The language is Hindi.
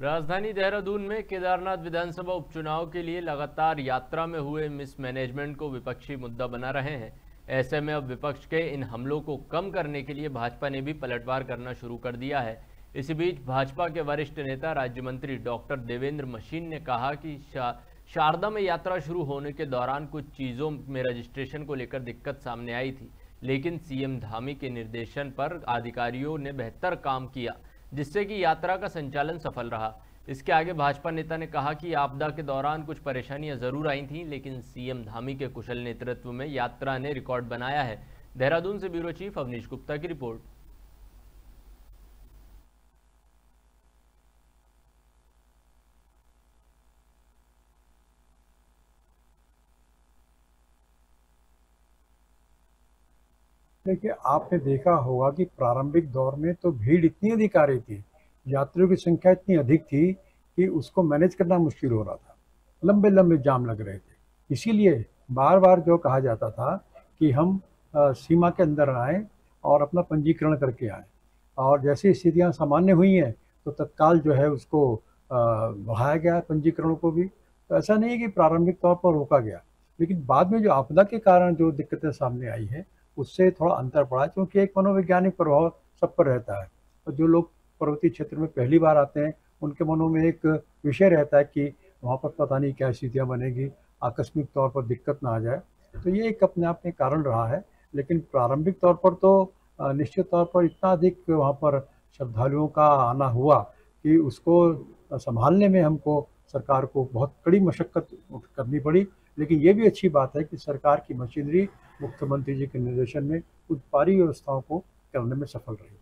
राजधानी देहरादून में केदारनाथ विधानसभा उपचुनाव के लिए लगातार यात्रा में हुए मिसमैनेजमेंट को विपक्षी मुद्दा बना रहे हैं। ऐसे में अब विपक्ष के इन हमलों को कम करने के लिए भाजपा ने भी पलटवार करना शुरू कर दिया है। इसी बीच भाजपा के वरिष्ठ नेता राज्य मंत्री डॉक्टर देवेंद्र मशीन ने कहा कि शा, शारदा में यात्रा शुरू होने के दौरान कुछ चीज़ों में रजिस्ट्रेशन को लेकर दिक्कत सामने आई थी लेकिन सीएम धामी के निर्देशन पर अधिकारियों ने बेहतर काम किया। जिससे कि यात्रा का संचालन सफल रहा। इसके आगे भाजपा नेता ने कहा कि आपदा के दौरान कुछ परेशानियाँ ज़रूर आई थीं, लेकिन सीएम धामी के कुशल नेतृत्व में यात्रा ने रिकॉर्ड बनाया है। देहरादून से ब्यूरो चीफ अवनीश गुप्ता की रिपोर्ट। देखिए आपने देखा होगा कि प्रारंभिक दौर में तो भीड़ इतनी अधिक आ रही थी यात्रियों की संख्या इतनी अधिक थी कि उसको मैनेज करना मुश्किल हो रहा था। लंबे लंबे जाम लग रहे थे। इसीलिए बार बार जो कहा जाता था कि हम आ, सीमा के अंदर आएँ और अपना पंजीकरण करके आएँ। और जैसी स्थितियाँ सामान्य हुई हैं तो तत्काल जो है उसको बढ़ाया गया पंजीकरण को भी। तो ऐसा नहीं है कि प्रारंभिक तौर पर रोका गया लेकिन बाद में जो आपदा के कारण जो दिक्कतें सामने आई है उससे थोड़ा अंतर पड़ा, क्योंकि एक मनोवैज्ञानिक प्रभाव सब पर रहता है। और जो लोग पर्वतीय क्षेत्र में पहली बार आते हैं, उनके मनों में एक विषय रहता है कि वहाँ पर पता नहीं क्या स्थितियाँ बनेगी, आकस्मिक तौर पर दिक्कत ना आ जाए। तो ये एक अपने आप में कारण रहा है, लेकिन प्रारंभिक तौर पर तो निश्चित तौर पर इतना अधिक वहाँ पर श्रद्धालुओं का आना हुआ कि उसको संभालने में हमको सरकार को बहुत कड़ी मशक्क़त करनी पड़ी। लेकिन ये भी अच्छी बात है कि सरकार की मशीनरी मुख्यमंत्री जी के निर्देशन में कुछ पारी व्यवस्थाओं को करने में सफल रही